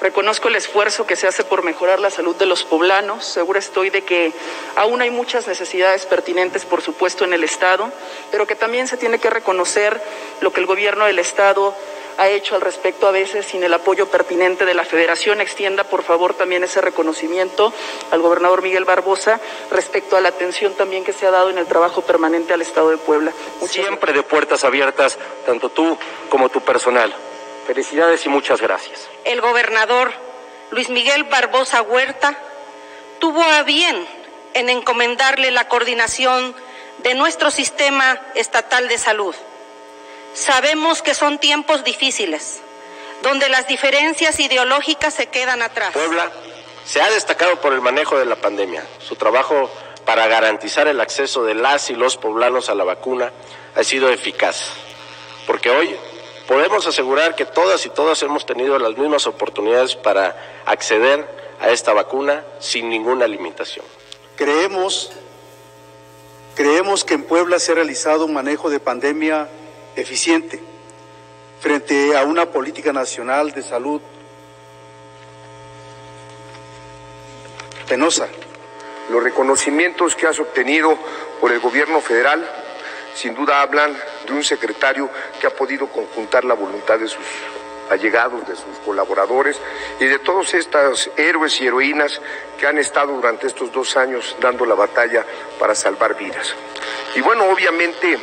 Reconozco el esfuerzo que se hace por mejorar la salud de los poblanos. Segura estoy de que aún hay muchas necesidades pertinentes, por supuesto, en el Estado, pero que también se tiene que reconocer lo que el gobierno del Estado ha hecho al respecto a veces sin el apoyo pertinente de la Federación. Extienda, por favor, también ese reconocimiento al gobernador Miguel Barbosa respecto a la atención también que se ha dado en el trabajo permanente al Estado de Puebla. Siempre de puertas abiertas, tanto tú como tu personal. Felicidades y muchas gracias. El gobernador Luis Miguel Barbosa Huerta tuvo a bien en encomendarle la coordinación de nuestro sistema estatal de salud. Sabemos que son tiempos difíciles, donde las diferencias ideológicas se quedan atrás. Puebla se ha destacado por el manejo de la pandemia. Su trabajo para garantizar el acceso de las y los poblanos a la vacuna ha sido eficaz, porque hoy podemos asegurar que todas y todas hemos tenido las mismas oportunidades para acceder a esta vacuna sin ninguna limitación. Creemos, creemos que en Puebla se ha realizado un manejo de pandemia eficiente frente a una política nacional de salud penosa. Los reconocimientos que has obtenido por el gobierno federal sin duda hablan de un secretario que ha podido conjuntar la voluntad de sus allegados, de sus colaboradores y de todos estos héroes y heroínas que han estado durante estos dos años dando la batalla para salvar vidas. Y bueno, obviamente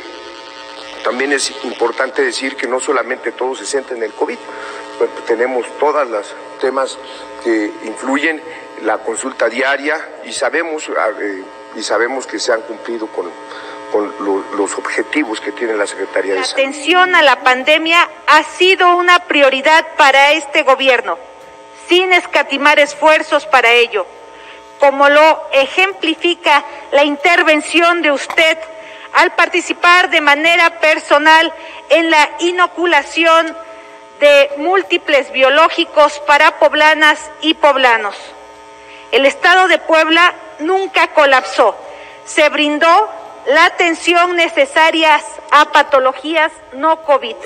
también es importante decir que no solamente todo se centra en el COVID, tenemos todos los temas que influyen, la consulta diaria y sabemos, eh, y sabemos que se han cumplido con con los objetivos que tiene la Secretaría de Salud. La atención a la pandemia ha sido una prioridad para este gobierno, sin escatimar esfuerzos para ello, como lo ejemplifica la intervención de usted al participar de manera personal en la inoculación de múltiples biológicos para poblanas y poblanos. El Estado de Puebla nunca colapsó. Se brindó la atención necesaria a patologías no COVID.